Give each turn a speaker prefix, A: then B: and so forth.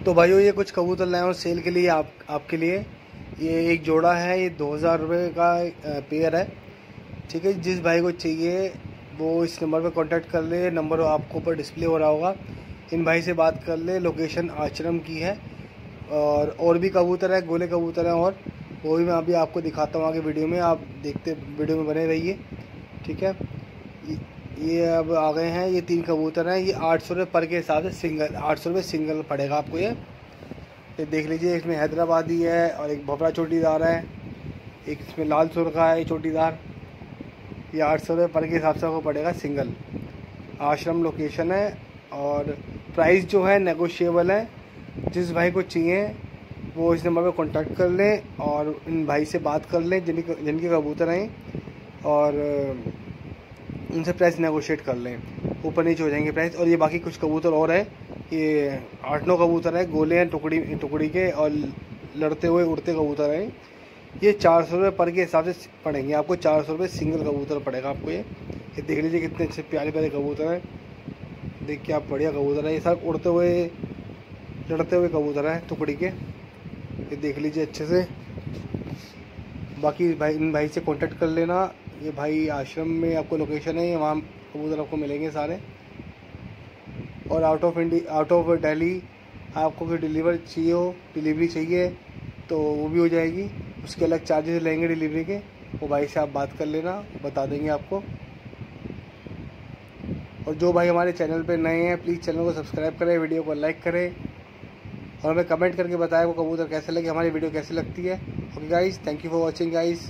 A: तो भाइयों, ये कुछ कबूतर लाए और सेल के लिए आप, आपके लिए। ये एक जोड़ा है, ये दो हज़ार रुपये का पेयर है। ठीक है, जिस भाई को चाहिए, वो इस नंबर पर कांटेक्ट कर ले। नंबर आपको ऊपर डिस्प्ले हो रहा होगा। इन भाई से बात कर ले लोकेशन आश्रम की है। और और भी कबूतर है, गोले कबूतर हैं और। वो भी मैं अभी आपको दिखाता हूँ आगे वीडियो में। आप देखते, वीडियो में बने रहिए। ठीक है? ये अब आ गए हैं, ये तीन कबूतर हैं, ये आठ सौ रुपये पर के हिसाब से सिंगल आठ सौ रुपये सिंगल पड़ेगा आपको ये। ये देख लीजिए, इसमें हैदराबादी है और एक भोपरा चोटीदार है, एक इसमें लाल सुरखा है चोटीदार। ये आठ सौ रुपये पर के हिसाब से आपको पड़ेगा सिंगल आश्रम लोकेशन है और प्राइस जो है नेगोशिएबल है। जिस भाई को चाहिए, वो इस नंबर पर कांटेक्ट कर लें और इन भाई से बात कर लें, जिनके जिनके कबूतर हैं। और उनसे प्राइस नेगोशिएट कर लें। ऊपर नीचे हो जाएँगे प्राइस और ये बाकी कुछ कबूतर और है। ये आठ नौ कबूतर है, गोले हैं, टुकड़ी टुकड़ी के और लड़ते हुए उड़ते कबूतर हैं। ये चार सौ रुपये पर के हिसाब से पड़ेंगे। आपको चार सौ रुपये सिंगल कबूतर पड़ेगा आपको ये। ये देख लीजिए कितने अच्छे प्यारे प्यारे कबूतर हैं। देख के आप बढ़िया कबूतर है। ये सब उड़ते हुए, लड़ते हुए कबूतर हैं, टुकड़ी के। ये देख लीजिए अच्छे से। बाकी भाई, इन भाई से कांटेक्ट कर लेना। ये भाई आश्रम में आपको लोकेशन है, वहाँ कबूतर आपको मिलेंगे सारे। और out of India out of Delhi आपको कोई डिलीवर चाहिए हो डिलीवरी चाहिए तो वो भी हो जाएगी। उसके अलग चार्जेस लेंगे डिलीवरी के। वो भाई से आप बात कर लेना, बता देंगे आपको। और जो भाई हमारे चैनल पे नए हैं प्लीज़ चैनल को सब्सक्राइब करें वीडियो को लाइक करें। और हमें कमेंट करके बताएँ वो कबूतर कैसे लगे, हमारी वीडियो कैसी लगती है। Okay guys thank you for watching guys